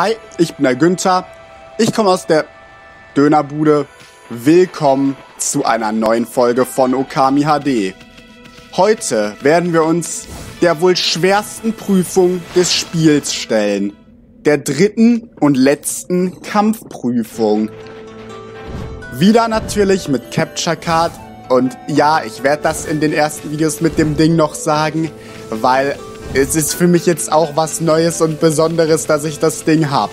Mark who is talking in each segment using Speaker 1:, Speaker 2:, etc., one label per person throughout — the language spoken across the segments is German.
Speaker 1: Hi, ich bin der Günther. Ich komme aus der Dönerbude. Willkommen zu einer neuen Folge von Okami HD. Heute werden wir uns der wohl schwersten Prüfung des Spiels stellen. Der dritten und letzten Kampfprüfung. Wieder natürlich mit Capture Card. Und ja, ich werde das in den ersten Videos mit dem Ding noch sagen, weil es ist für mich jetzt auch was Neues und Besonderes, dass ich das Ding hab.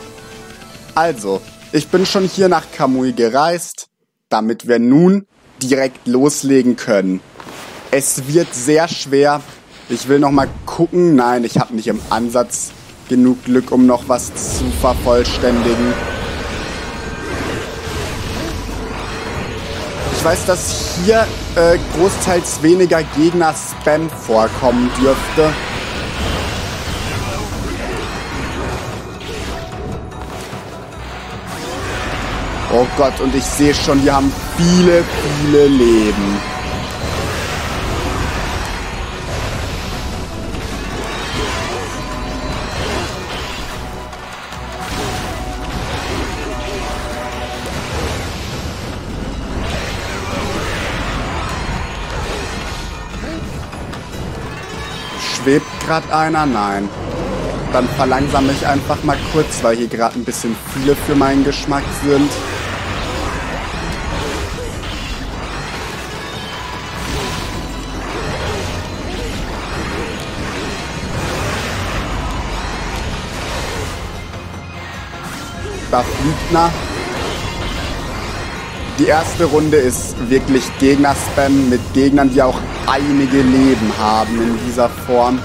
Speaker 1: Also, ich bin schon hier nach Kamui gereist, damit wir nun direkt loslegen können. Es wird sehr schwer. Ich will noch mal gucken. Nein, ich habe nicht im Ansatz genug Glück, um noch was zu vervollständigen. Ich weiß, dass hier äh, großteils weniger Gegner-Spam vorkommen dürfte. Oh Gott, und ich sehe schon, wir haben viele, viele Leben. Schwebt gerade einer? Nein. Dann verlangsame ich einfach mal kurz, weil hier gerade ein bisschen viele für meinen Geschmack sind. Fliegt nach. Die erste Runde ist wirklich Gegner-Spam mit Gegnern, die auch einige Leben haben in dieser Form.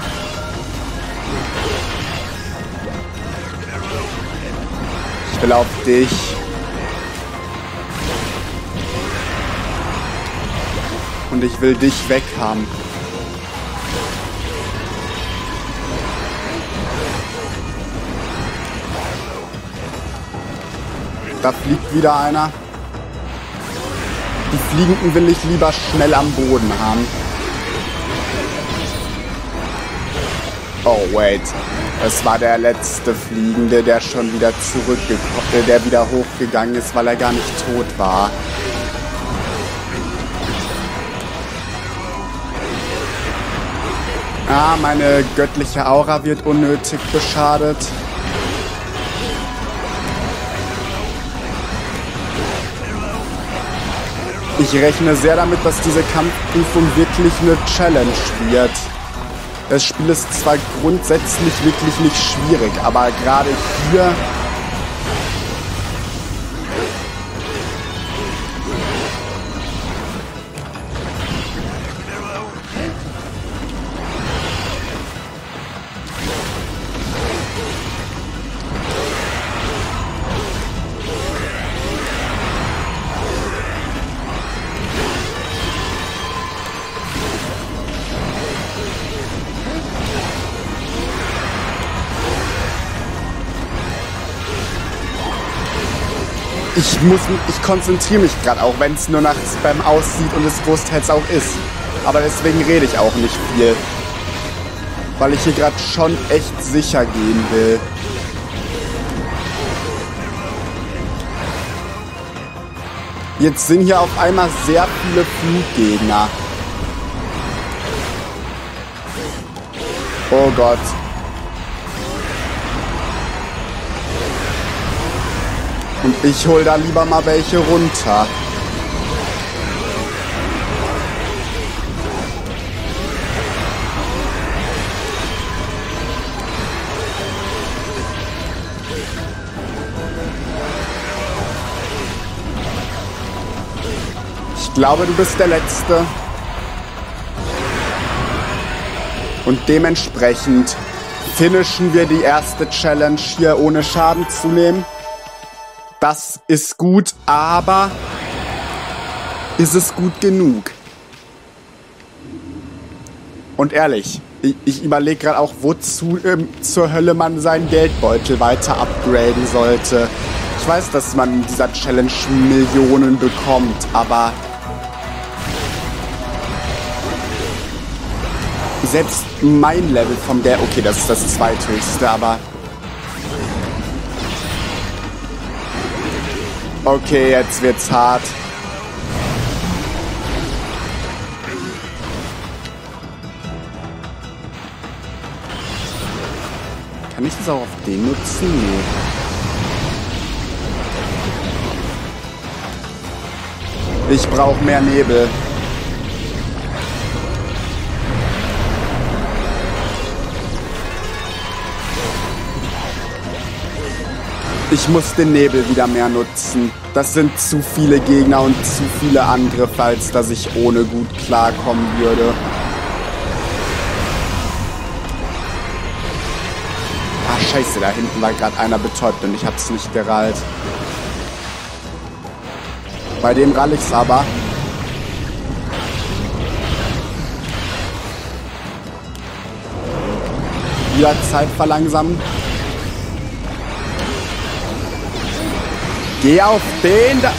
Speaker 1: Ich will auf dich. Und ich will dich weghaben. Da fliegt wieder einer. Die Fliegenden will ich lieber schnell am Boden haben. Oh, wait. Es war der letzte Fliegende, der schon wieder zurückgekommen, äh, der wieder hochgegangen ist, weil er gar nicht tot war. Ah, meine göttliche Aura wird unnötig beschadet. Ich rechne sehr damit, dass diese Kampfprüfung wirklich eine Challenge wird. Das Spiel ist zwar grundsätzlich wirklich nicht schwierig, aber gerade hier ich muss, ich konzentriere mich gerade auch, wenn es nur nach Spam aussieht und es großteils auch ist. Aber deswegen rede ich auch nicht viel. Weil ich hier gerade schon echt sicher gehen will. Jetzt sind hier auf einmal sehr viele Fluggegner. Oh Gott. Und ich hol da lieber mal welche runter. Ich glaube, du bist der Letzte. Und dementsprechend finishen wir die erste Challenge hier ohne Schaden zu nehmen. Das ist gut, aber ist es gut genug? Und ehrlich, ich, ich überlege gerade auch, wozu ähm, zur Hölle man seinen Geldbeutel weiter upgraden sollte. Ich weiß, dass man in dieser Challenge Millionen bekommt, aber selbst mein Level vom Geld, okay, das ist das zweithöchste, aber Okay, jetzt wird's hart. Kann ich das auch auf den nutzen? Nee. Ich brauche mehr Nebel. Ich muss den Nebel wieder mehr nutzen. Das sind zu viele Gegner und zu viele Angriffe, als dass ich ohne gut klarkommen würde. Ah, scheiße, da hinten war gerade einer betäubt und ich hab's nicht gerallt. Bei dem rall ich's aber. Wieder Zeit verlangsamen. Geh auf den da.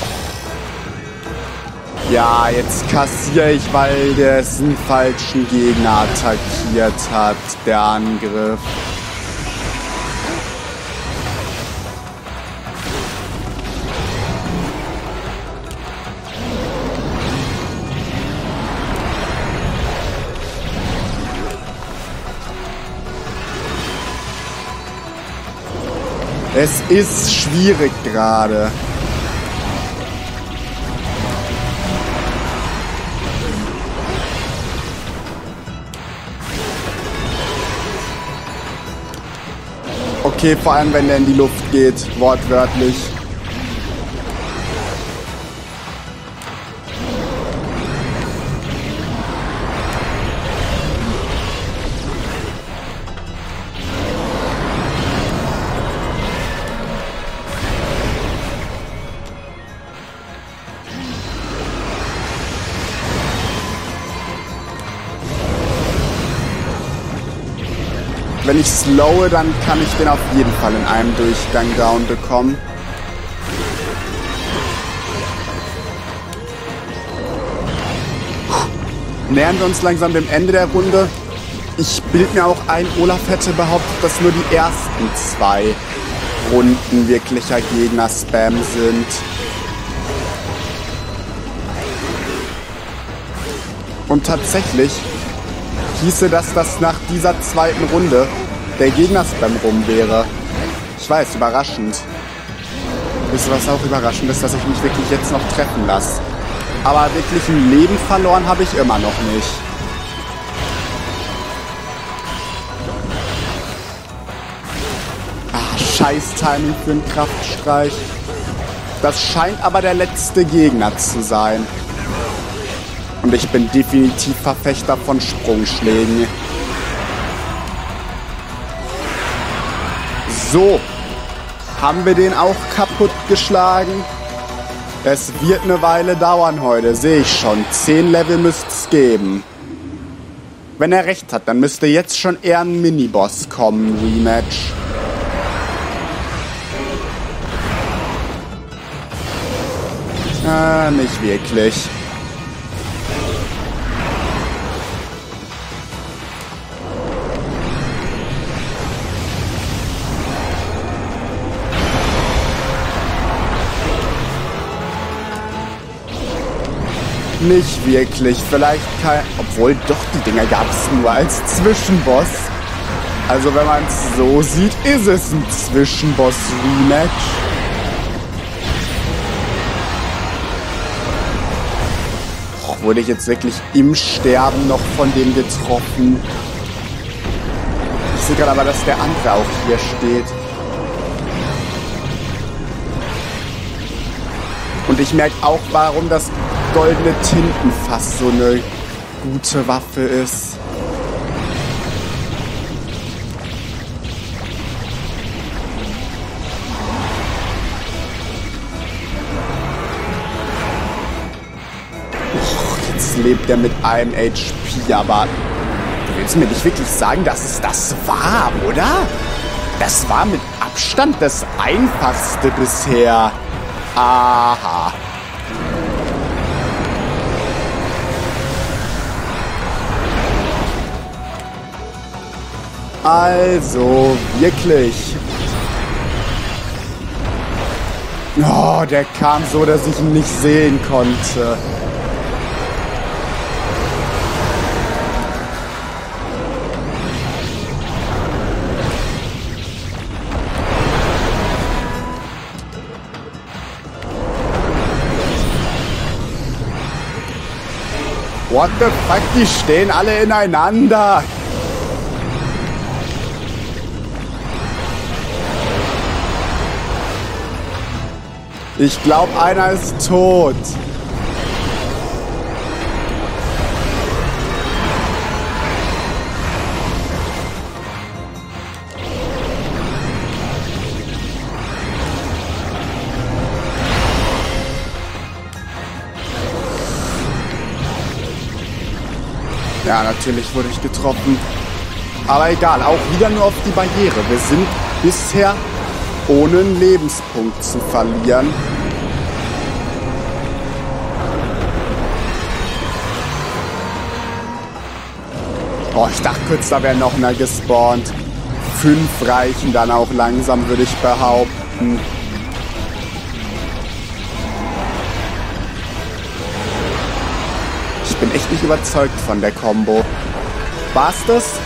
Speaker 1: Ja, jetzt kassiere ich, weil der es einen falschen Gegner attackiert hat, der Angriff. Es ist schwierig gerade. Okay, vor allem wenn der in die Luft geht, wortwörtlich. Wenn ich slowe, dann kann ich den auf jeden Fall in einem Durchgang down bekommen. Nähern wir uns langsam dem Ende der Runde. Ich bild mir auch ein, Olaf hätte behauptet, dass nur die ersten zwei Runden wirklicher Gegner-Spam sind. Und tatsächlich hieße das, dass nach dieser zweiten Runde der Gegner-Spam rum wäre. Ich weiß, überraschend. Wisst ihr, was auch überraschend ist, dass ich mich wirklich jetzt noch treffen lasse. Aber wirklich ein Leben verloren habe ich immer noch nicht. Ah, scheiß Timing für einen Kraftstreich. Das scheint aber der letzte Gegner zu sein. Und ich bin definitiv Verfechter von Sprungschlägen. So. Haben wir den auch kaputt geschlagen? Es wird eine Weile dauern heute, sehe ich schon. Zehn Level müsste es geben. Wenn er recht hat, dann müsste jetzt schon eher ein Miniboss kommen, Rematch. Ah, nicht wirklich. Nicht wirklich. Vielleicht kein. Obwohl doch, die Dinger gab es nur als Zwischenboss. Also wenn man es so sieht, ist es ein Zwischenboss-Rematch. Wurde ich jetzt wirklich im Sterben noch von dem getroffen? Ich sehe gerade aber, dass der andere auch hier steht. Und ich merke auch, warum das goldene Tintenfass so eine gute Waffe ist. jetzt lebt er mit einem HP, aber du willst mir nicht wirklich sagen, dass es das war, oder? Das war mit Abstand das einfachste bisher. Aha. Also, wirklich. Oh, der kam so, dass ich ihn nicht sehen konnte. What the fuck, die stehen alle ineinander. Ich glaube, einer ist tot. Ja, natürlich wurde ich getroffen. Aber egal, auch wieder nur auf die Barriere. Wir sind bisher ohne einen Lebenspunkt zu verlieren. Oh, ich dachte kurz, da wäre noch einer gespawnt. Fünf reichen dann auch langsam, würde ich behaupten. Ich bin echt nicht überzeugt von der Combo. War's das?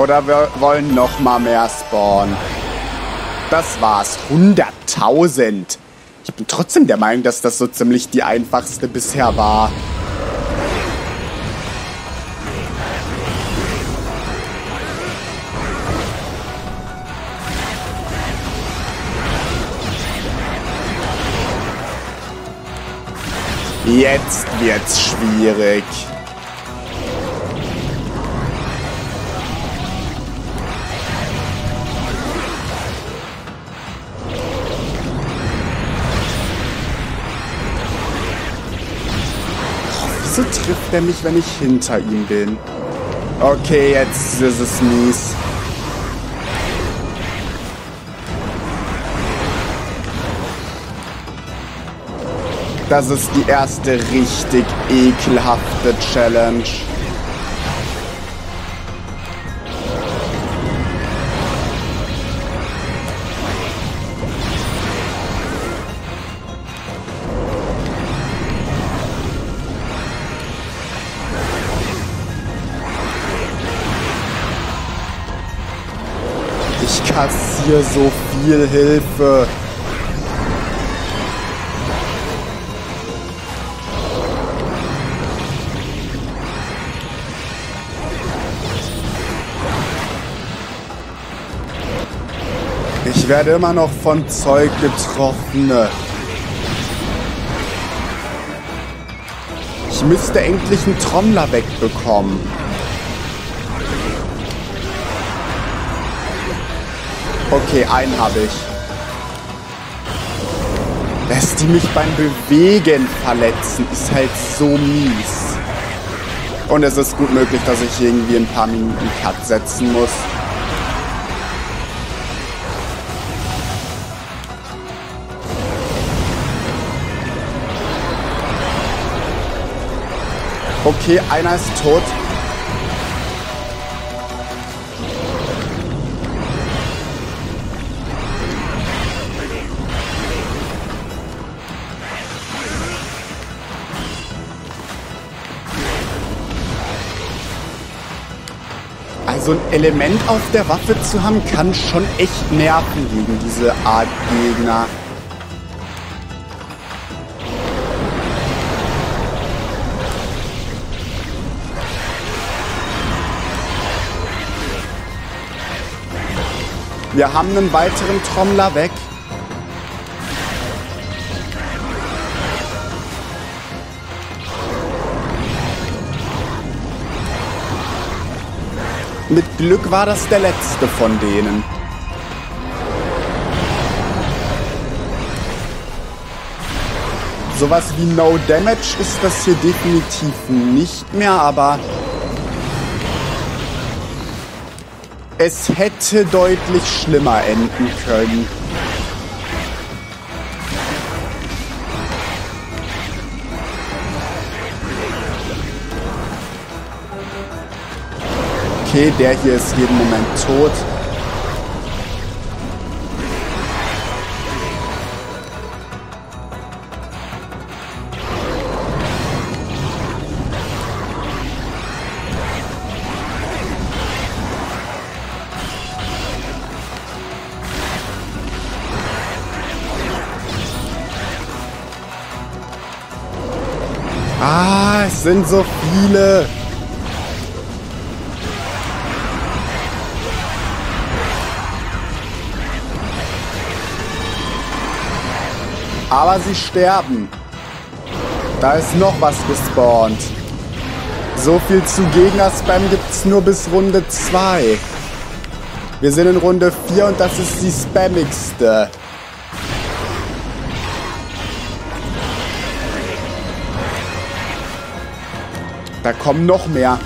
Speaker 1: Oder wir wollen noch mal mehr spawnen? Das war's. 100.000. Ich bin trotzdem der Meinung, dass das so ziemlich die einfachste bisher war. Jetzt wird's schwierig. Trifft er mich, wenn ich hinter ihm bin? Okay, jetzt ist es mies. Das ist die erste richtig ekelhafte Challenge. Kassiere so viel Hilfe. Ich werde immer noch von Zeug getroffen. Ich müsste endlich einen Trommler wegbekommen. Okay, einen habe ich. Dass die mich beim Bewegen verletzen, ist halt so mies. Und es ist gut möglich, dass ich irgendwie ein paar Minuten Cut setzen muss. Okay, einer ist tot. Also ein Element auf der Waffe zu haben, kann schon echt nerven gegen diese Art Gegner. Wir haben einen weiteren Trommler weg. Mit Glück war das der letzte von denen. Sowas wie No Damage ist das hier definitiv nicht mehr, aber Es hätte deutlich schlimmer enden können. okay, der hier ist jeden Moment tot. Ah, es sind so viele. Aber sie sterben. Da ist noch was gespawnt. So viel zu Gegner-Spam gibt es nur bis Runde 2. Wir sind in Runde 4 und das ist die spammigste. Da kommen noch mehr.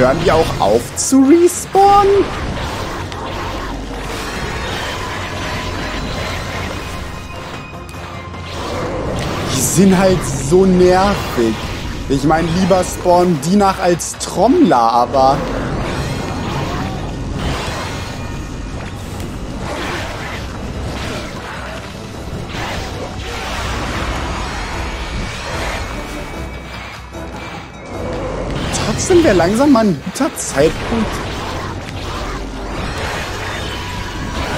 Speaker 1: Hören die auch auf zu respawnen? Die sind halt so nervig. Ich meine, lieber spawnen die nach als Trommler, aber... Trotzdem wäre langsam mal ein guter Zeitpunkt,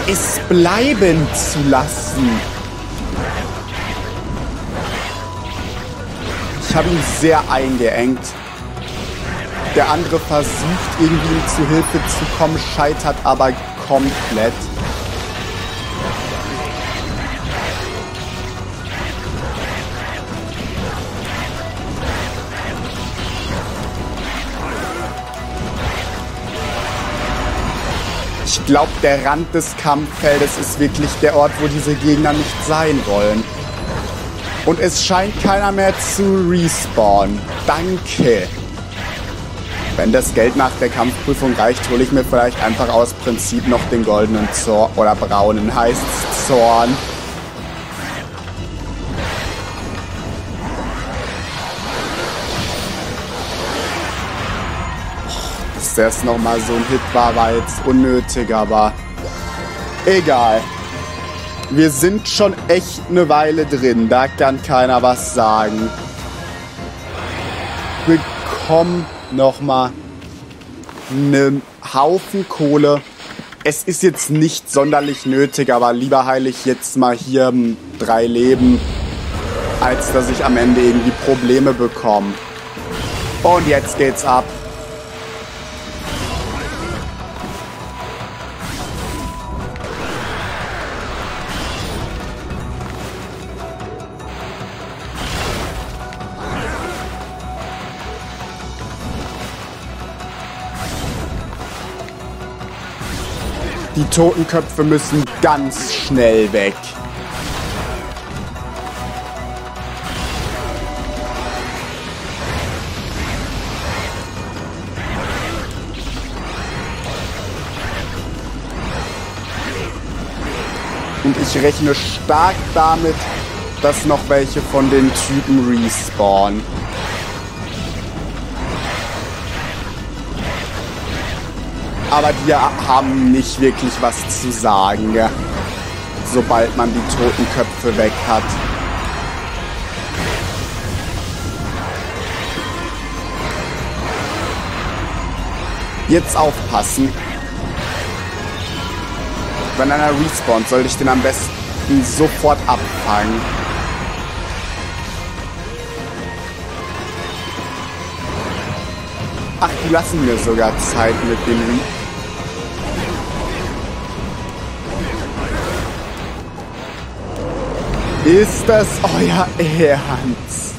Speaker 1: es bleiben zu lassen. Ich habe ihn sehr eingeengt. Der andere versucht irgendwie ihm zu Hilfe zu kommen, scheitert aber komplett. Glaube, der Rand des Kampffeldes ist wirklich der Ort, wo diese Gegner nicht sein wollen. Und es scheint keiner mehr zu respawnen. Danke. Wenn das Geld nach der Kampfprüfung reicht, hole ich mir vielleicht einfach aus Prinzip noch den goldenen Zorn oder braunen heißt Zorn. Dass das nochmal so ein Hit war, war jetzt unnötig, aber egal. Wir sind schon echt eine Weile drin. Da kann keiner was sagen. Bekommen nochmal einen Haufen Kohle. Es ist jetzt nicht sonderlich nötig, aber lieber heile ich jetzt mal hier drei Leben, als dass ich am Ende irgendwie Probleme bekomme. Und jetzt geht's ab. Totenköpfe müssen ganz schnell weg. Und ich rechne stark damit, dass noch welche von den Typen respawnen. Aber die haben nicht wirklich was zu sagen, sobald man die toten Köpfe weg hat. Jetzt aufpassen. Wenn einer respawnt, sollte ich den am besten sofort abfangen. Ach, die lassen mir sogar Zeit mit dem Ist das euer Ernst?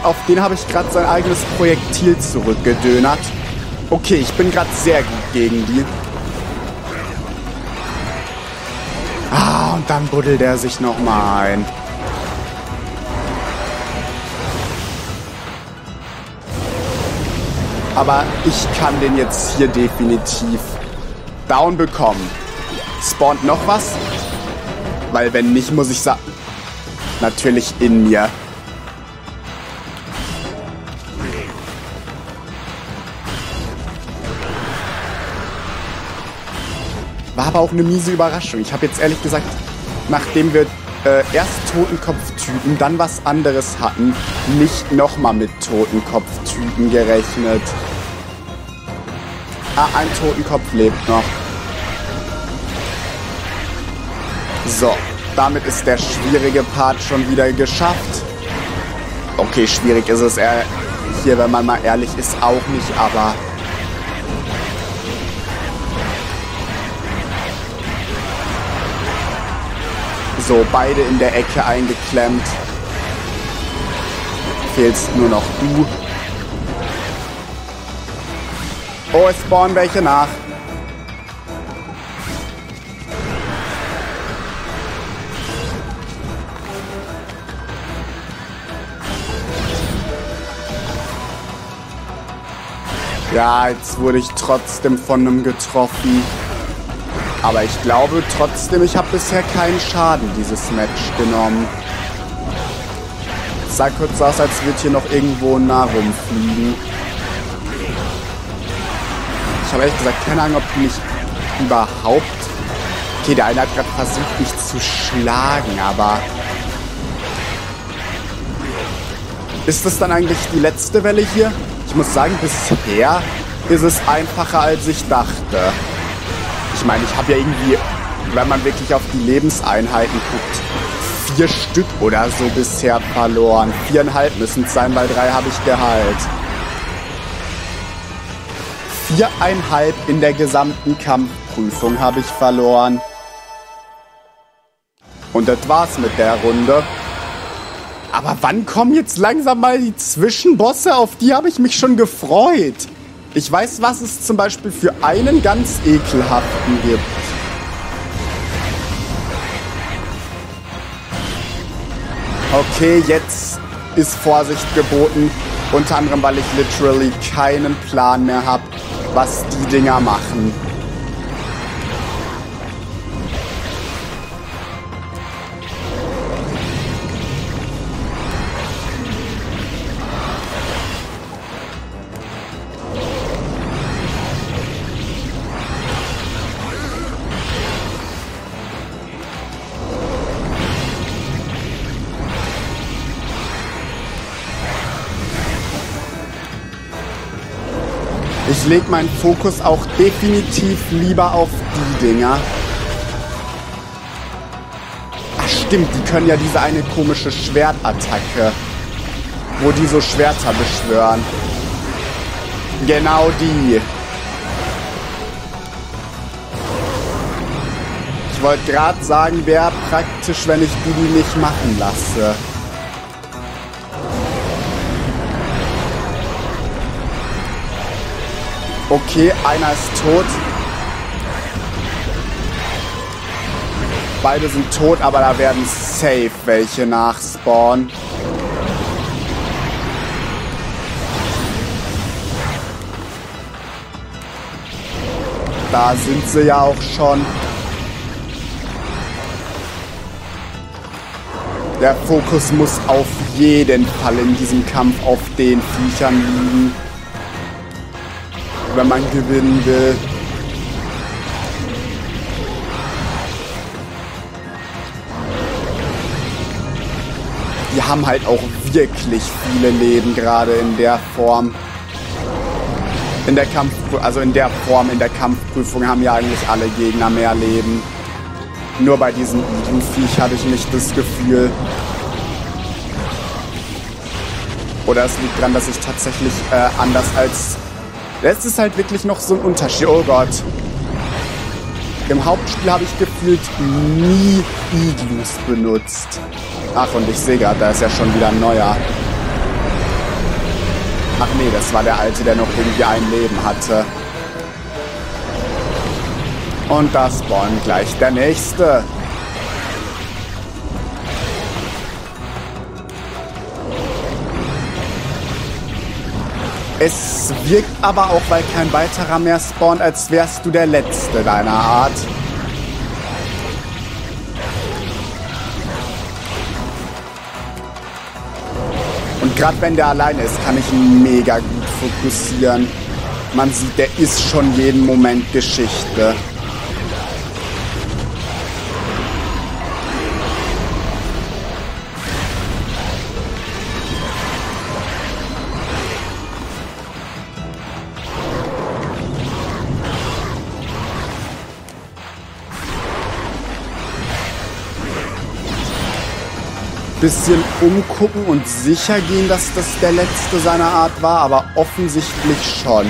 Speaker 1: Und auf den habe ich gerade sein eigenes Projektil zurückgedönert. Okay, ich bin gerade sehr gut gegen die. Ah, und dann buddelt er sich nochmal ein. Aber ich kann den jetzt hier definitiv down bekommen. Spawnt noch was? Weil wenn nicht, muss ich sagen... Natürlich in mir. Aber auch eine miese Überraschung. Ich habe jetzt ehrlich gesagt, nachdem wir äh, erst Totenkopftypen, dann was anderes hatten, nicht nochmal mit Totenkopftypen gerechnet. Ah, ein Totenkopf lebt noch. So, damit ist der schwierige Part schon wieder geschafft. Okay, schwierig ist es eher hier, wenn man mal ehrlich ist, auch nicht, aber... So, beide in der Ecke eingeklemmt. Fehlst nur noch du. Oh, es spawnen welche nach. Ja, jetzt wurde ich trotzdem von einem getroffen. Aber ich glaube trotzdem, ich habe bisher keinen Schaden dieses Match genommen. Es sah kurz aus, als würde hier noch irgendwo nah rumfliegen. Ich habe ehrlich gesagt keine Ahnung, ob die mich überhaupt... Okay, der eine hat gerade versucht, mich zu schlagen, aber... Ist das dann eigentlich die letzte Welle hier? Ich muss sagen, bisher ist es einfacher, als ich dachte. Ich meine, ich habe ja irgendwie, wenn man wirklich auf die Lebenseinheiten guckt, vier Stück oder so bisher verloren. Viereinhalb müssen es sein, weil drei habe ich geheilt viereinhalb in der gesamten Kampfprüfung habe ich verloren. Und das war's mit der Runde. Aber wann kommen jetzt langsam mal die Zwischenbosse? Auf die habe ich mich schon gefreut. Ich weiß, was es zum Beispiel für einen ganz ekelhaften gibt. Okay, jetzt ist Vorsicht geboten. Unter anderem, weil ich literally keinen Plan mehr habe, was die Dinger machen. Ich lege meinen Fokus auch definitiv lieber auf die Dinger. Ach stimmt, die können ja diese eine komische Schwertattacke. Wo die so Schwerter beschwören. Genau die. Ich wollte gerade sagen, wäre praktisch, wenn ich die, nicht machen lasse. Okay, einer ist tot. Beide sind tot, aber da werden safe welche nachspawnen. Da sind sie ja auch schon. Der Fokus muss auf jeden Fall in diesem Kampf auf den Viechern liegen wenn man gewinnen will. Die haben halt auch wirklich viele Leben, gerade in der Form. In der Kampf, also in der Form, in der Kampfprüfung haben ja eigentlich alle Gegner mehr Leben. Nur bei diesem Viech hatte ich nicht das Gefühl. Oder es liegt daran, dass ich tatsächlich äh, anders als das ist halt wirklich noch so ein Unterschied. Oh Gott. Im Hauptspiel habe ich gefühlt nie Iglus benutzt. Ach, und ich sehe gerade, da ist ja schon wieder ein neuer. Ach nee, das war der alte, der noch irgendwie ein Leben hatte. Und das spawnt gleich der nächste. Es wirkt aber auch, weil kein weiterer mehr spawnt, als wärst du der Letzte deiner Art. Und gerade wenn der allein ist, kann ich ihn mega gut fokussieren. Man sieht, der ist schon jeden Moment Geschichte. Bisschen umgucken und sicher gehen, dass das der letzte seiner Art war, aber offensichtlich schon.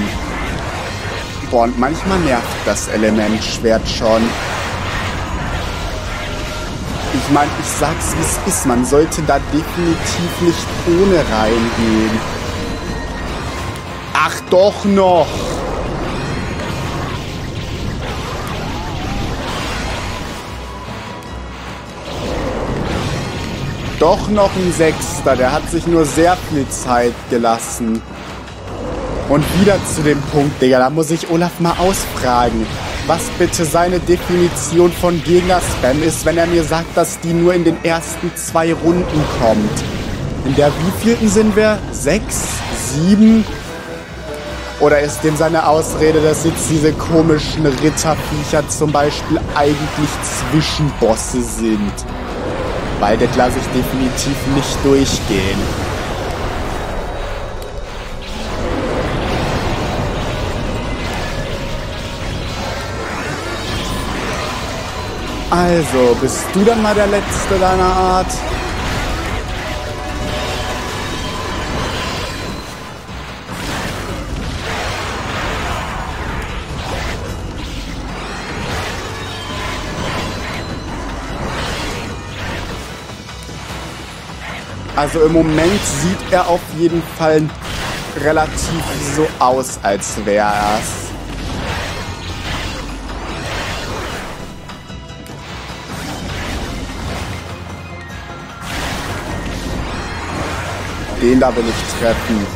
Speaker 1: Boah, und manchmal nervt das Elementschwert schon. Ich meine, ich sag's wie es ist, man sollte da definitiv nicht ohne reingehen. Ach doch noch! Doch noch ein Sechster. Der hat sich nur sehr viel Zeit gelassen. Und wieder zu dem Punkt, Digga. Da muss ich Olaf mal ausfragen. Was bitte seine Definition von Gegner-Spam ist, wenn er mir sagt, dass die nur in den ersten zwei Runden kommt. In der wievielten sind wir? Sechs? Sieben? Oder ist dem seine Ausrede, dass jetzt diese komischen Ritterviecher zum Beispiel eigentlich Zwischenbosse sind? Weil das lasse ich definitiv nicht durchgehen. Also, bist du dann mal der Letzte deiner Art? Also im Moment sieht er auf jeden Fall relativ so aus, als wäre er es. Den da will ich treffen.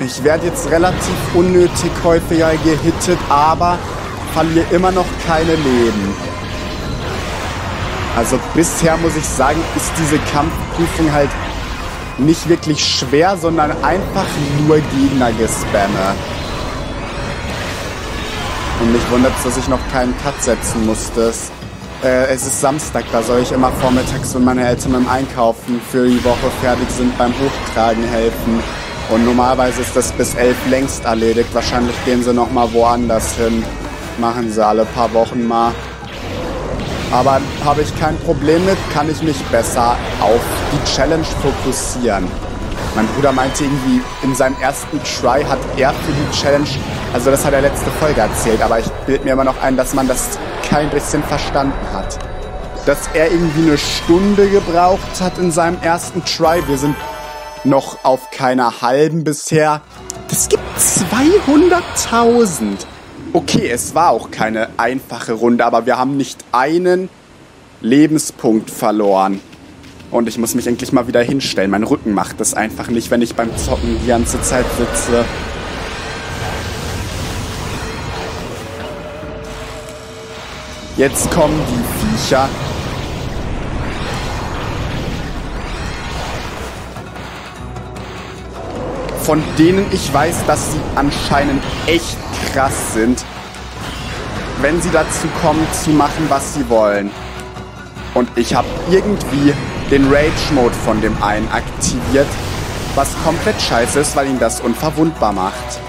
Speaker 1: Ich werde jetzt relativ unnötig häufiger gehittet, aber verliere immer noch keine Leben. Also bisher muss ich sagen, ist diese Kampfprüfung halt nicht wirklich schwer, sondern einfach nur Gegner-Gespamme. Und mich wundert dass ich noch keinen Cut setzen musste. Äh, es ist Samstag, da soll ich immer vormittags, wenn meine Eltern beim Einkaufen für die Woche fertig sind, beim Hochtragen helfen. Und normalerweise ist das bis elf längst erledigt. Wahrscheinlich gehen sie nochmal woanders hin. Machen sie alle paar Wochen mal. Aber habe ich kein Problem mit, kann ich mich besser auf die Challenge fokussieren. Mein Bruder meinte irgendwie, in seinem ersten Try hat er für die Challenge, also das hat er letzte Folge erzählt, aber ich bild mir immer noch ein, dass man das kein bisschen verstanden hat. Dass er irgendwie eine Stunde gebraucht hat in seinem ersten Try. Wir sind noch auf keiner halben bisher. Das gibt 200.000. Okay, es war auch keine einfache Runde, aber wir haben nicht einen Lebenspunkt verloren. Und ich muss mich endlich mal wieder hinstellen. Mein Rücken macht das einfach nicht, wenn ich beim Zocken die ganze Zeit sitze. Jetzt kommen die Viecher. Von denen ich weiß, dass sie anscheinend echt krass sind, wenn sie dazu kommen, zu machen, was sie wollen. Und ich habe irgendwie den Rage-Mode von dem einen aktiviert, was komplett scheiße ist, weil ihn das unverwundbar macht.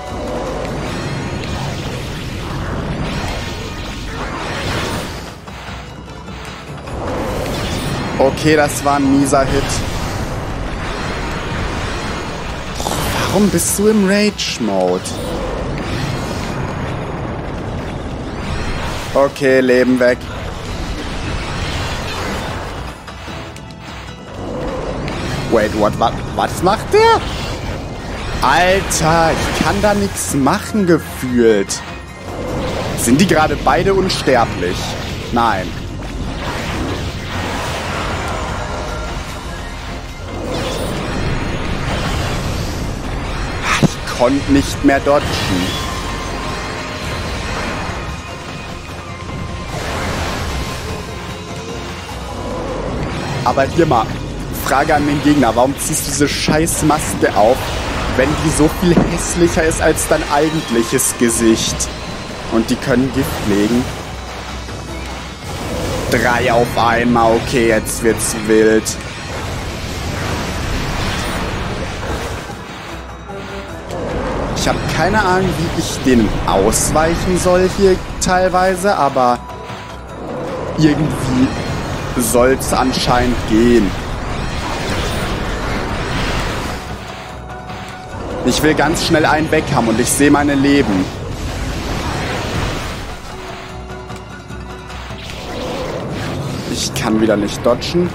Speaker 1: Okay, das war ein mieser Hit. Warum bist du im Rage-Mode? Okay, Leben weg. Wait, what, what, was macht der? Alter, ich kann da nichts machen gefühlt. Sind die gerade beide unsterblich? Nein. Konnte nicht mehr dodgen. Aber hier mal, Frage an den Gegner. Warum ziehst du diese scheiß Maske auf, wenn die so viel hässlicher ist als dein eigentliches Gesicht? Und die können Gift legen. Drei auf einmal. Okay, jetzt wird's wild. Ich habe keine Ahnung, wie ich denen ausweichen soll hier teilweise, aber irgendwie soll es anscheinend gehen. Ich will ganz schnell einen weg haben und ich sehe meine Leben. Ich kann wieder nicht dodgen.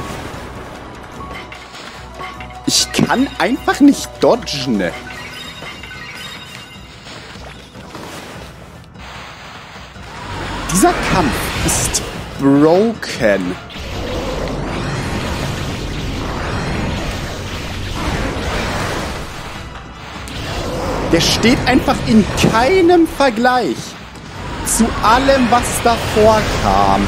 Speaker 1: Ich kann einfach nicht dodgen. Dieser Kampf ist broken. Der steht einfach in keinem Vergleich zu allem, was davor kam.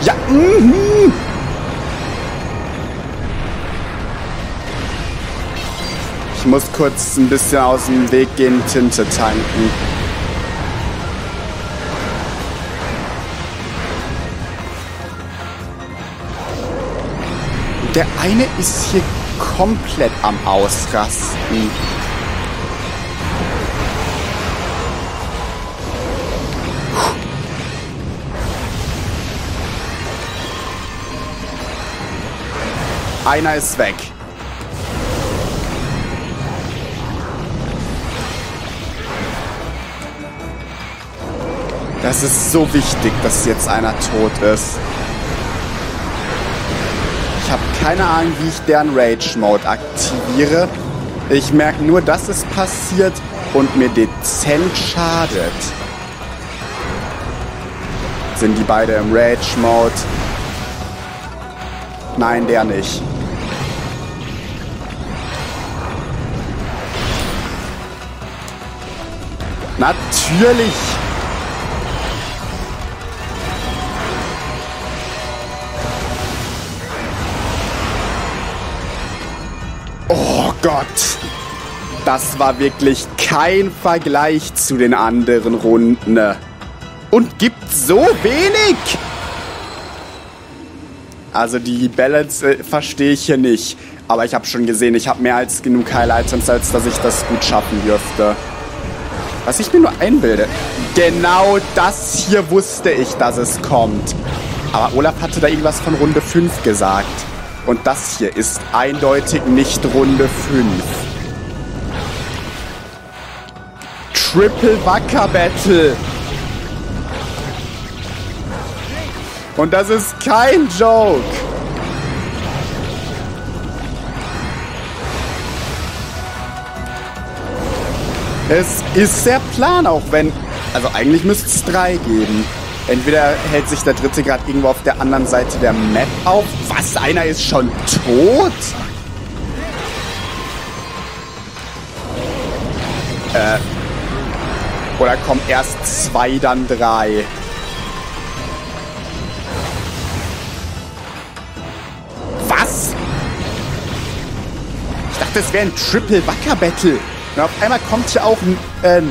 Speaker 1: Ja, mhm. Ich muss kurz ein bisschen aus dem Weg gehen, Tinte tanken. Der eine ist hier komplett am Ausrasten. Einer ist weg. Das ist so wichtig, dass jetzt einer tot ist habe keine Ahnung, wie ich deren Rage-Mode aktiviere. Ich merke nur, dass es passiert und mir dezent schadet. Sind die beide im Rage-Mode? Nein, der nicht. Natürlich! Gott. Das war wirklich kein Vergleich zu den anderen Runden. Und gibt so wenig. Also die Balance äh, verstehe ich hier nicht. Aber ich habe schon gesehen, ich habe mehr als genug Highlight-Items, als dass ich das gut schaffen dürfte. Was ich mir nur einbilde. Genau das hier wusste ich, dass es kommt. Aber Olaf hatte da irgendwas von Runde 5 gesagt. Und das hier ist eindeutig nicht Runde 5. Triple Wacker Battle. Und das ist kein Joke. Es ist der Plan, auch wenn... Also eigentlich müsste es drei geben. Entweder hält sich der dritte gerade irgendwo auf der anderen Seite der Map auf. Was? Einer ist schon tot? Äh. Oder kommen erst zwei, dann drei? Was? Ich dachte, es wäre ein Triple Wacker Battle. Und auf einmal kommt hier auch ein, äh,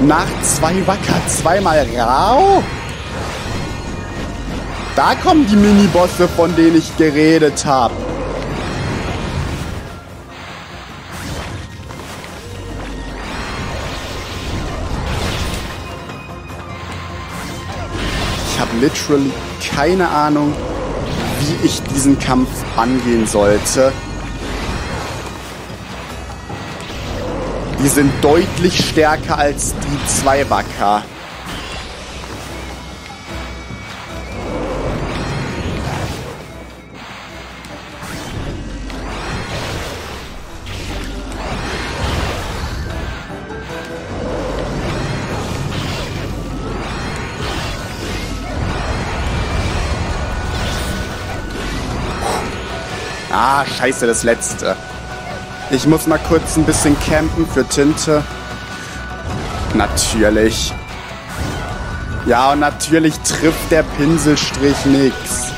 Speaker 1: nach zwei Wacker zweimal Rau? Da kommen die Minibosse, von denen ich geredet habe. Ich habe literally keine Ahnung, wie ich diesen Kampf angehen sollte. Die sind deutlich stärker als die zwei Wacker. Ah, scheiße, das letzte. Ich muss mal kurz ein bisschen campen für Tinte. Natürlich. Ja, und natürlich trifft der Pinselstrich nix.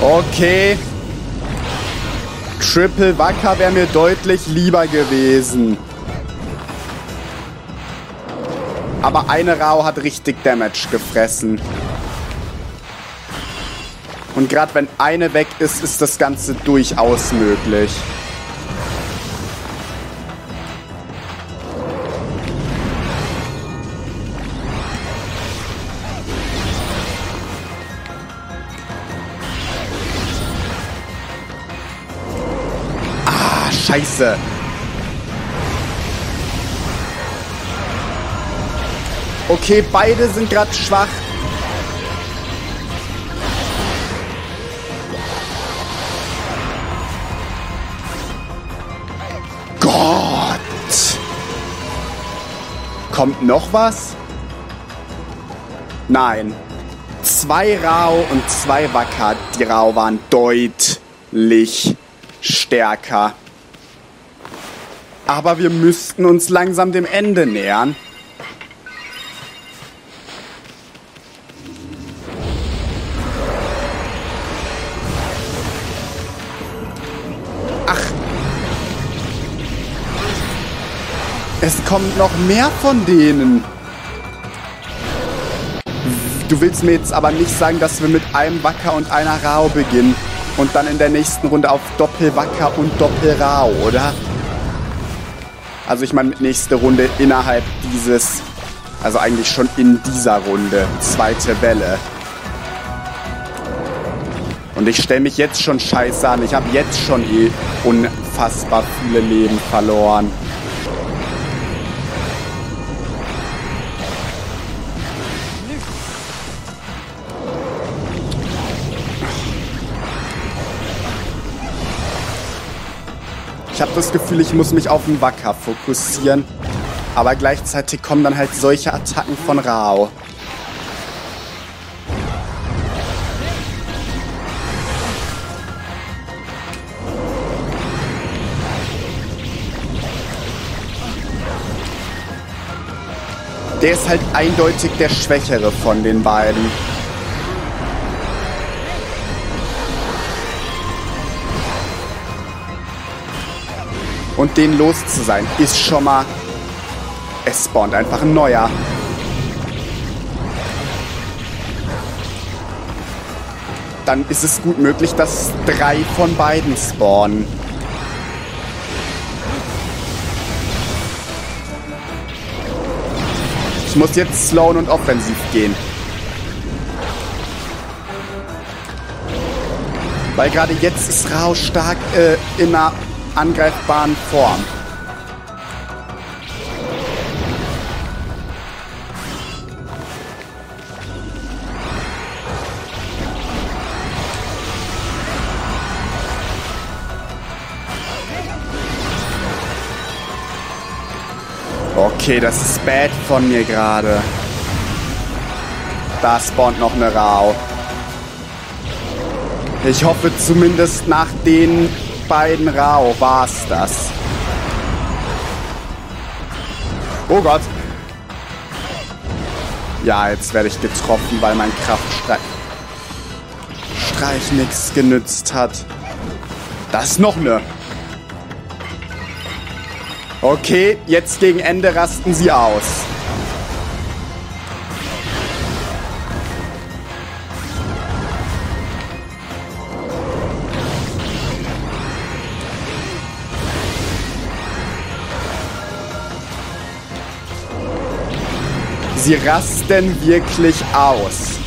Speaker 1: Okay. Triple Wacker wäre mir deutlich lieber gewesen. Aber eine Rau hat richtig Damage gefressen. Und gerade wenn eine weg ist, ist das Ganze durchaus möglich. Ah, scheiße. Okay, beide sind gerade schwach. Kommt noch was? Nein. Zwei Rau und zwei Wacker. Die Rau waren deutlich stärker. Aber wir müssten uns langsam dem Ende nähern. Es kommt noch mehr von denen. Du willst mir jetzt aber nicht sagen, dass wir mit einem Wacker und einer Rao beginnen und dann in der nächsten Runde auf Doppelwacker und Doppelrao, oder? Also ich meine nächste Runde innerhalb dieses, also eigentlich schon in dieser Runde, zweite Welle. Und ich stelle mich jetzt schon scheiße an. Ich habe jetzt schon eh unfassbar viele Leben verloren. Habe das Gefühl, ich muss mich auf den Wacker fokussieren. Aber gleichzeitig kommen dann halt solche Attacken von Rao. Der ist halt eindeutig der Schwächere von den beiden. Und den los zu sein, ist schon mal... Es spawnt einfach ein neuer. Dann ist es gut möglich, dass drei von beiden spawnen. Ich muss jetzt slowen und offensiv gehen. Weil gerade jetzt ist Rao stark äh, in einer angreifbaren Form. Okay, das ist bad von mir gerade. Da spawnt noch eine Rau. Ich hoffe zumindest nach den beiden Rao war's das. Oh Gott. Ja, jetzt werde ich getroffen, weil mein Kraftstreich Streich nichts genützt hat. Das ist noch eine. Okay, jetzt gegen Ende rasten sie aus. Sie rasten wirklich aus.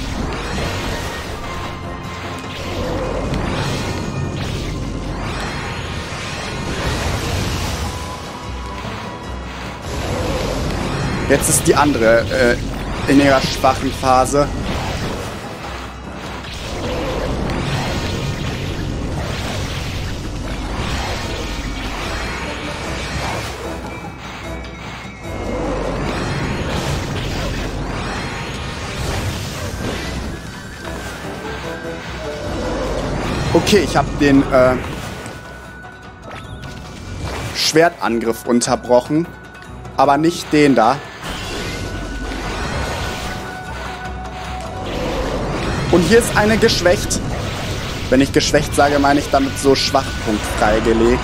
Speaker 1: Jetzt ist die andere äh, in ihrer schwachen Phase. Okay, ich habe den äh, Schwertangriff unterbrochen. aber nicht den da. Und hier ist eine geschwächt. Wenn ich geschwächt sage, meine ich damit so Schwachpunkt freigelegt.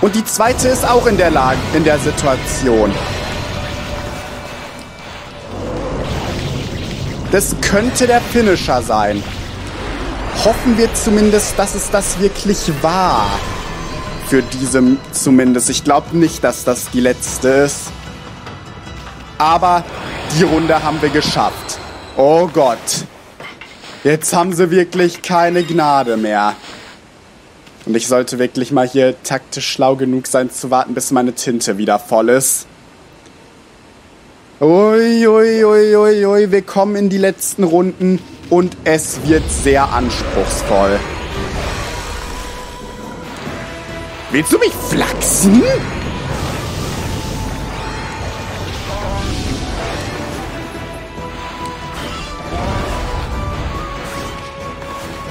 Speaker 1: Und die zweite ist auch in der Lage, in der Situation. Das könnte der Finisher sein. Hoffen wir zumindest, dass es das wirklich war. Für diese zumindest. Ich glaube nicht, dass das die letzte ist. Aber die Runde haben wir geschafft. Oh Gott. Jetzt haben sie wirklich keine Gnade mehr. Und ich sollte wirklich mal hier taktisch schlau genug sein zu warten, bis meine Tinte wieder voll ist. Ui, ui, ui, ui, wir kommen in die letzten Runden und es wird sehr anspruchsvoll. Willst du mich flachsen?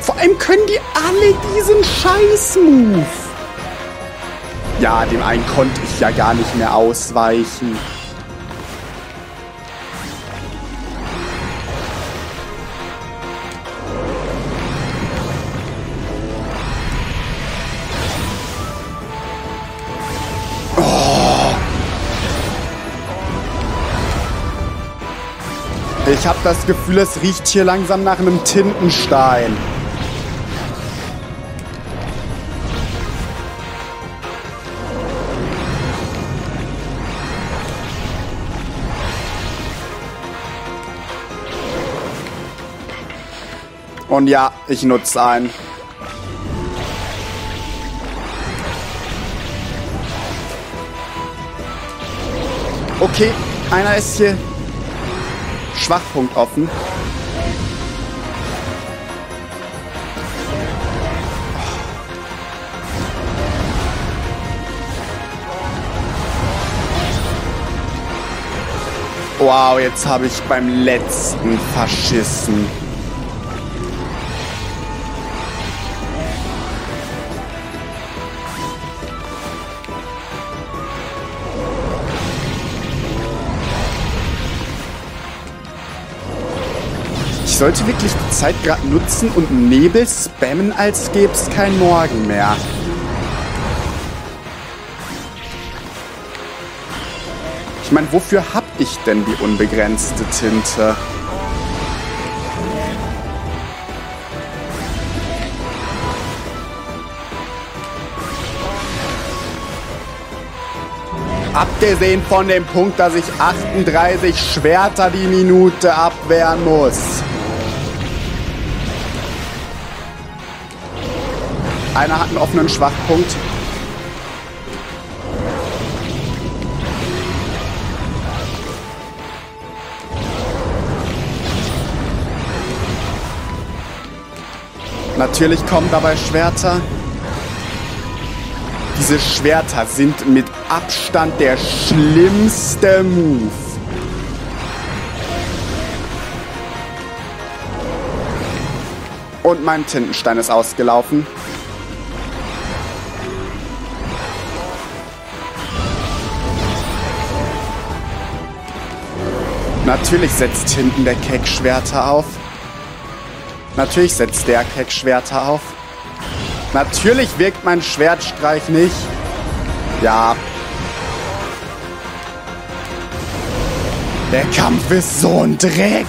Speaker 1: Vor allem können die alle diesen Scheiß-Move. Ja, dem einen konnte ich ja gar nicht mehr ausweichen. Ich habe das Gefühl, es riecht hier langsam nach einem Tintenstein. Und ja, ich nutze einen. Okay, einer ist hier Schwachpunkt offen. Wow, jetzt habe ich beim letzten verschissen. Ich sollte wirklich die Zeit gerade nutzen und Nebel spammen, als gäbe es kein Morgen mehr. Ich meine, wofür hab ich denn die unbegrenzte Tinte? Abgesehen von dem Punkt, dass ich 38 Schwerter die Minute abwehren muss. Einer hat einen offenen Schwachpunkt. Natürlich kommen dabei Schwerter. Diese Schwerter sind mit Abstand der schlimmste Move. Und mein Tintenstein ist ausgelaufen. Natürlich setzt hinten der Keck Schwerter auf. Natürlich setzt der Keck Schwerter auf. Natürlich wirkt mein Schwertstreich nicht. Ja. Der Kampf ist so ein Dreck.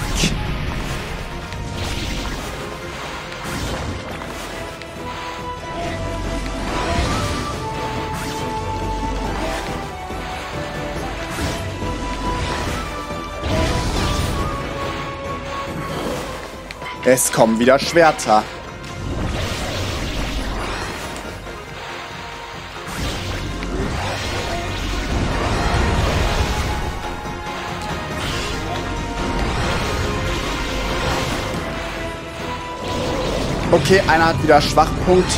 Speaker 1: Es kommen wieder Schwerter. Okay, einer hat wieder Schwachpunkt.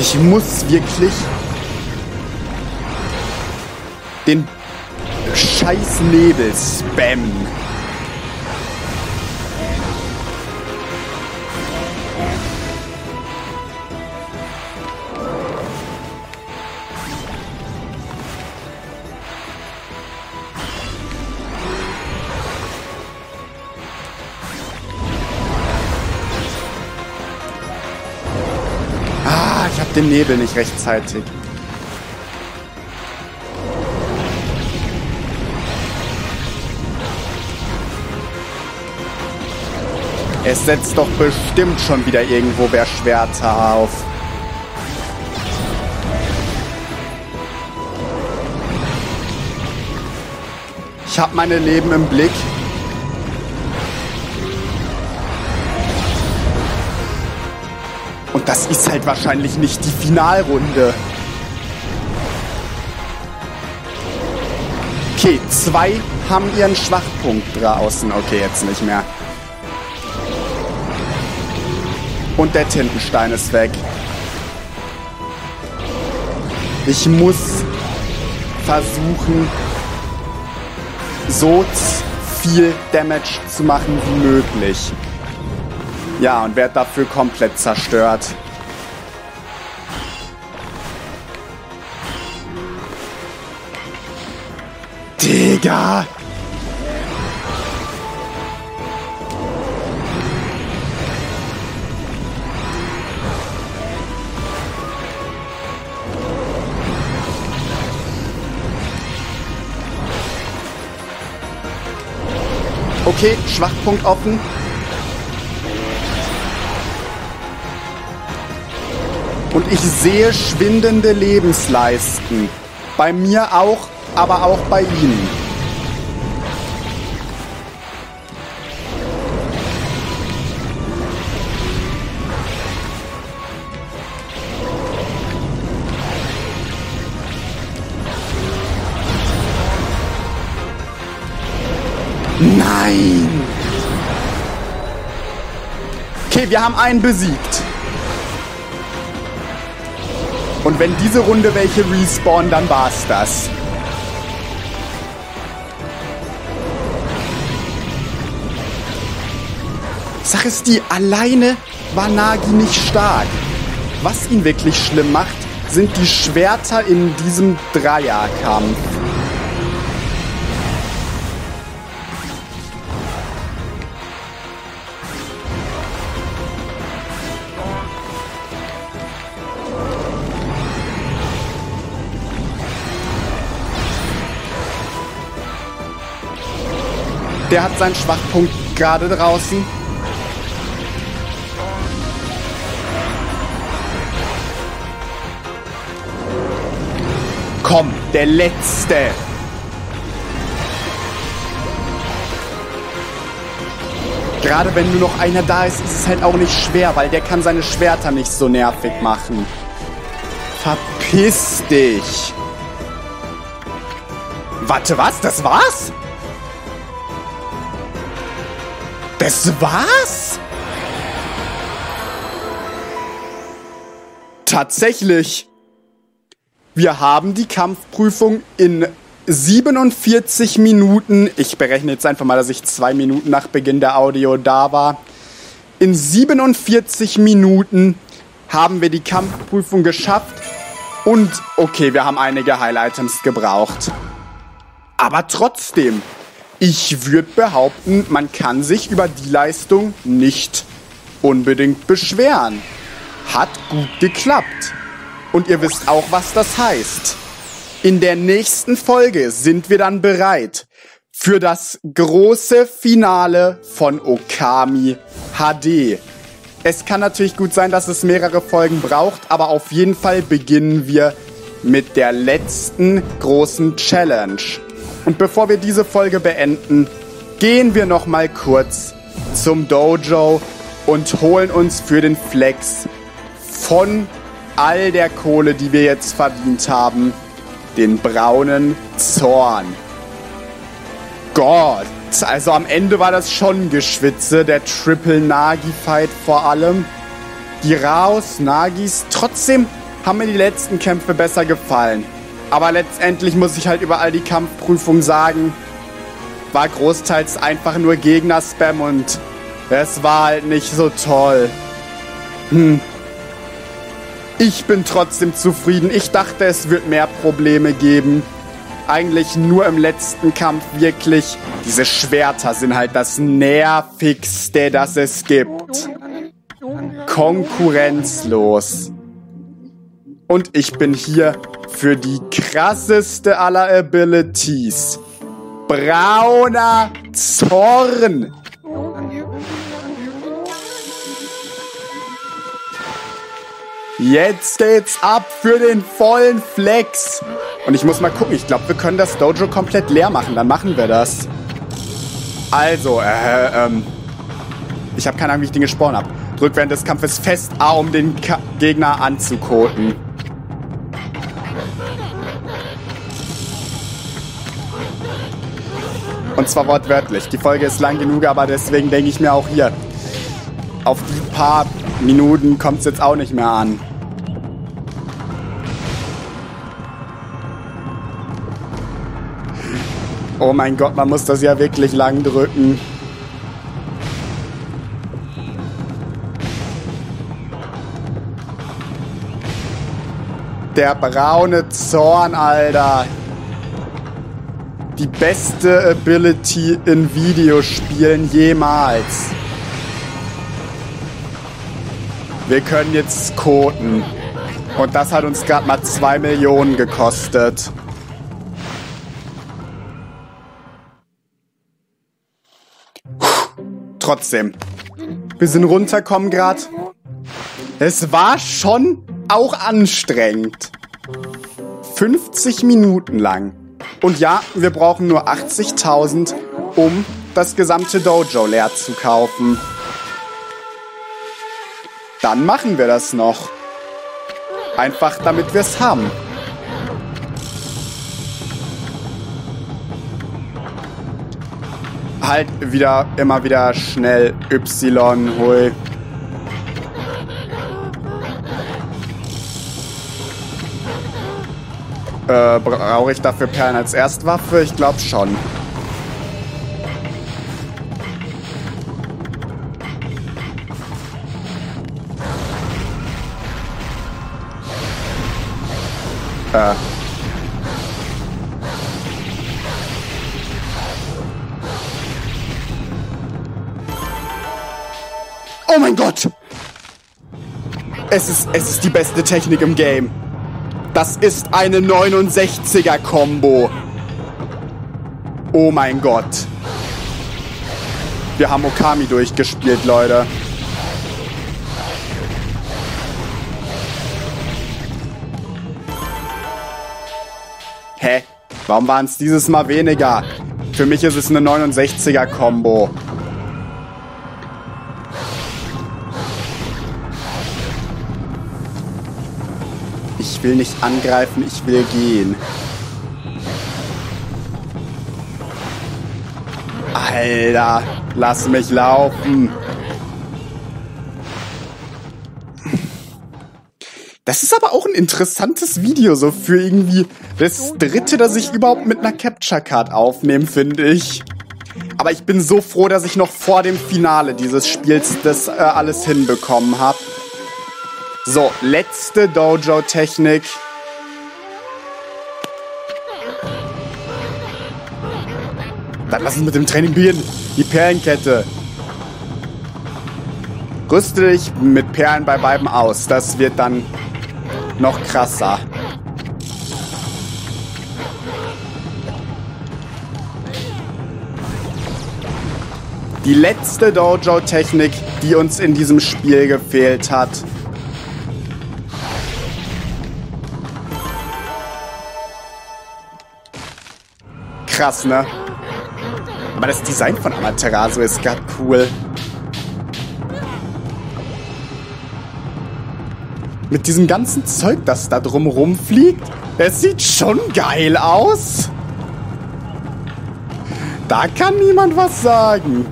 Speaker 1: Ich muss wirklich den scheiß Nebel spammen. Den Nebel nicht rechtzeitig. Es setzt doch bestimmt schon wieder irgendwo wer Schwerter auf. Ich hab meine Leben im Blick. Das ist halt wahrscheinlich nicht die Finalrunde. Okay, zwei haben ihren Schwachpunkt draußen. Okay, jetzt nicht mehr. Und der Tintenstein ist weg. Ich muss versuchen, so viel Damage zu machen wie möglich. Ja, und werd dafür komplett zerstört. Digga! Okay, Schwachpunkt offen. Und ich sehe schwindende Lebensleisten. Bei mir auch, aber auch bei Ihnen. Nein! Okay, wir haben einen besiegt. Wenn diese Runde welche respawnen, dann war's das. Sache ist die, alleine war Nagi nicht stark. Was ihn wirklich schlimm macht, sind die Schwerter in diesem Dreierkampf. Der hat seinen Schwachpunkt gerade draußen. Komm, der letzte. Gerade wenn nur noch einer da ist, ist es halt auch nicht schwer, weil der kann seine Schwerter nicht so nervig machen. Verpiss dich. Warte, was? Das war's? Das war's? Tatsächlich. Wir haben die Kampfprüfung in 47 Minuten. Ich berechne jetzt einfach mal, dass ich zwei Minuten nach Beginn der Audio da war. In 47 Minuten haben wir die Kampfprüfung geschafft. Und okay, wir haben einige Highlight-Items gebraucht. Aber trotzdem, ich würde behaupten, man kann sich über die Leistung nicht unbedingt beschweren. Hat gut geklappt. Und ihr wisst auch, was das heißt. In der nächsten Folge sind wir dann bereit für das große Finale von Okami HD. Es kann natürlich gut sein, dass es mehrere Folgen braucht, aber auf jeden Fall beginnen wir mit der letzten großen Challenge. Und bevor wir diese Folge beenden, gehen wir noch mal kurz zum Dojo und holen uns für den Flex von all der Kohle, die wir jetzt verdient haben, den braunen Zorn. Gott, also am Ende war das schon Geschwitze, der Triple Nagi Fight vor allem. Die Raos, Nagis, trotzdem haben mir die letzten Kämpfe besser gefallen. Aber letztendlich muss ich halt über all die Kampfprüfungen sagen, war großteils einfach nur Gegner-Spam und es war halt nicht so toll. Hm. Ich bin trotzdem zufrieden. Ich dachte, es wird mehr Probleme geben. Eigentlich nur im letzten Kampf wirklich. Diese Schwerter sind halt das nervigste, das es gibt. Konkurrenzlos. Und ich bin hier für die krasseste aller Abilities. Brauner Zorn. Jetzt geht's ab für den vollen Flex. Und ich muss mal gucken. Ich glaube, wir können das Dojo komplett leer machen. Dann machen wir das. Also, äh, ähm... Ich habe keine Ahnung, wie ich den gesprochen habe. Drück während des Kampfes fest A, um den Ka Gegner anzukoten. Und zwar wortwörtlich. Die Folge ist lang genug, aber deswegen denke ich mir auch hier, auf die paar Minuten kommt es jetzt auch nicht mehr an. Oh mein Gott, man muss das ja wirklich lang drücken. Der braune Zorn, Alter. Die beste Ability in Videospielen jemals. Wir können jetzt koten. Und das hat uns gerade mal 2 Millionen gekostet. Trotzdem. Wir sind runterkommen gerade. Es war schon auch anstrengend. 50 Minuten lang. Und ja, wir brauchen nur 80.000, um das gesamte Dojo leer zu kaufen. Dann machen wir das noch. Einfach damit wir es haben. Halt wieder, immer wieder schnell Y, hui. Äh, brauche ich dafür Perlen als Erstwaffe? Ich glaube schon. Äh. Oh mein Gott! Es ist, es ist die beste Technik im Game. Das ist eine 69er-Kombo. Oh mein Gott. Wir haben Okami durchgespielt, Leute. Hä? Warum waren es dieses Mal weniger? Für mich ist es eine 69er-Kombo. Ich will nicht angreifen, ich will gehen. Alter, lass mich laufen. Das ist aber auch ein interessantes Video, so für irgendwie das dritte, das ich überhaupt mit einer Capture Card aufnehme, finde ich. Aber ich bin so froh, dass ich noch vor dem Finale dieses Spiels das äh, alles hinbekommen habe. So, letzte Dojo-Technik. Dann lass uns mit dem Training beginnen. Die Perlenkette. Rüste dich mit Perlen bei beiden aus. Das wird dann noch krasser. Die letzte Dojo-Technik, die uns in diesem Spiel gefehlt hat. Krass, ne? Aber das Design von Amaterasu ist gerade cool. Mit diesem ganzen Zeug, das da drum rumfliegt. Es sieht schon geil aus. Da kann niemand was sagen.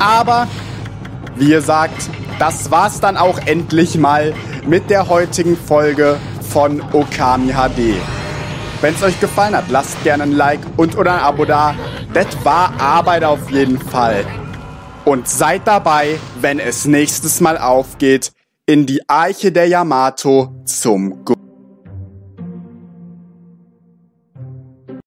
Speaker 1: Aber, wie gesagt, das war's dann auch endlich mal mit der heutigen Folge von Okami HD. Wenn es euch gefallen hat, lasst gerne ein Like und oder ein Abo da. Das war Arbeit auf jeden Fall. Und seid dabei, wenn es nächstes Mal aufgeht in die Arche der Yamato zum Go